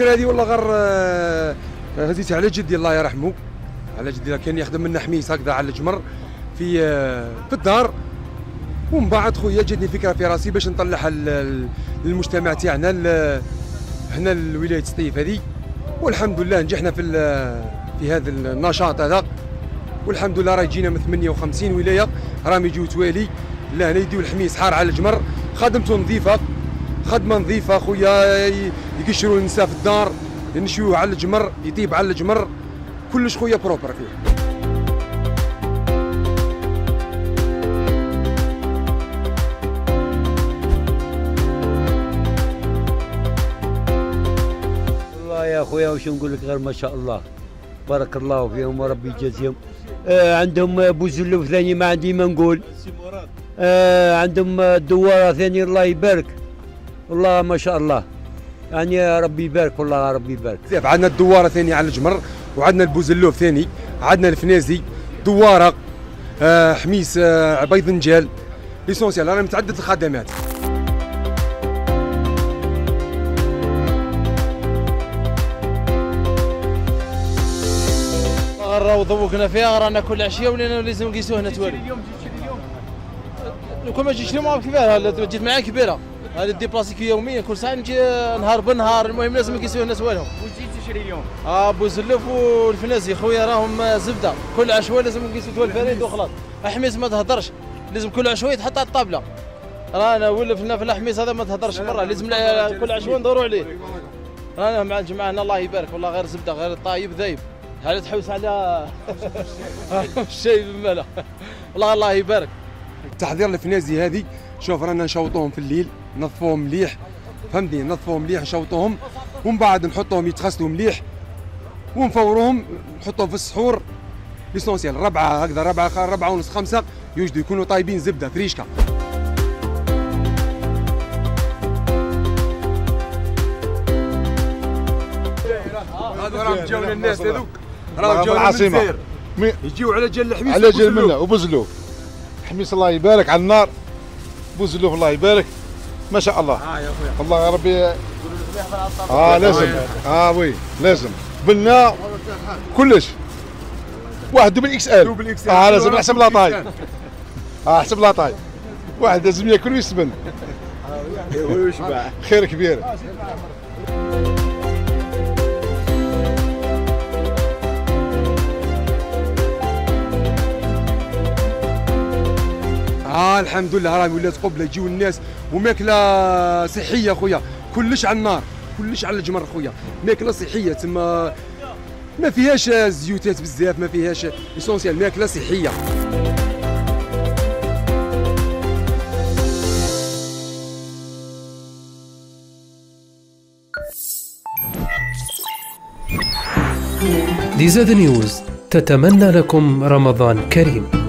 الفكرة هذه والله غير آه، هزيتها على جدي الله يرحمه. على جدي كان يخدم لنا حميس هكذا على الجمر في آه، في الدار. ومن بعد خويا جاتني فكرة في راسي باش نطلعها لل- للمجتمع تاعنا هنا لولاية سطيف هذه. والحمد لله نجحنا في في هذا النشاط هذا. والحمد لله راه جينا من 58 ولاية راهم يجيو توالي. لا هنا يديو الحميس حار على الجمر. خدمته نظيفة. خدمة نظيفة خويا يقشروا النساء في الدار ينشوه على الجمر يطيب على الجمر. كلش خويا بروبر فيه والله يا أخويا وش نقول لك غير ما شاء الله؟ بارك الله فيهم وربي يجازيهم. آه عندهم أبو زلوف ثاني ما عندي ما نقول. آه عندهم الدواره ثاني الله يبارك. والله ما شاء الله. يعني ربي يبارك والله ربي يبارك. بزاف عندنا الدوارة ثاني على الجمر وعندنا البوزلوف ثاني عندنا الفنازي دوارة آه حميس آه بيض نجال ليسونسيال. رانا متعدد الخدمات. راهو ذوقنا فيها رانا كل عشية ولينا لازم نقيسوه هنا توالي. لو كان ما جيتش اليوم كبيره جيت معايا كبيرة. هذه ديبلاسيك يوميا كل ساعة نجي نهار بنهار المهم لازم نقيسوه هنا توالهم وجيت تشري اليوم آه أبو زلوف والفنازي خويا راهم زبدة. كل عشوه لازم نقيسوا توال فريد وخلاص. حميس ما تهدرش لازم كل عشوه يتحط على الطابلة. رانا ولفنا في الحميس هذا ما تهدرش برا لازم كل عشوه ندوروا عليه. رانا مع الجماعة الله يبارك. والله غير زبدة غير طايب ذايب هل تحوس على الشيء بالملا والله الله يبارك. تحضير الفنازي هذه. شوف رانا نشوطوهم في الليل نظفوهم مليح فهمتني؟ نظفوهم مليح نشوطوهم ومن بعد نحطوهم يتغسلوا مليح ونفوروهم نحطوهم في السحور. l'essentiel ربعة هكذا ربعة ربعة ونص خمسة. يوجدوا يكونوا طايبين زبدة فريشكا. هذو راهم جاونا الناس هذوك. راهم. الجزائر. مي- يجيو على جل الحميس على جل. منه وبزلوف حميس الله يبارك على النار. بوزلوف الله يبارك. ما شاء الله. آه يا خويا الله يا ربي. آه لازم. آه oui لازم. بنا كلش. واحد double XL. double. آه لازم نحسب la taille آه حسب la taille واحد لازم ياكل ويسمن خير كبير. آه الحمد لله راه ولات قبلة يجيو الناس. وماكلة صحية خويا كلش على النار كلش على الجمر خويا. ماكلة صحية تما ما فيهاش زيوتات بزاف ما فيهاش اسونسيال ماكلة صحية. ديزاد نيوز تتمنى لكم رمضان كريم.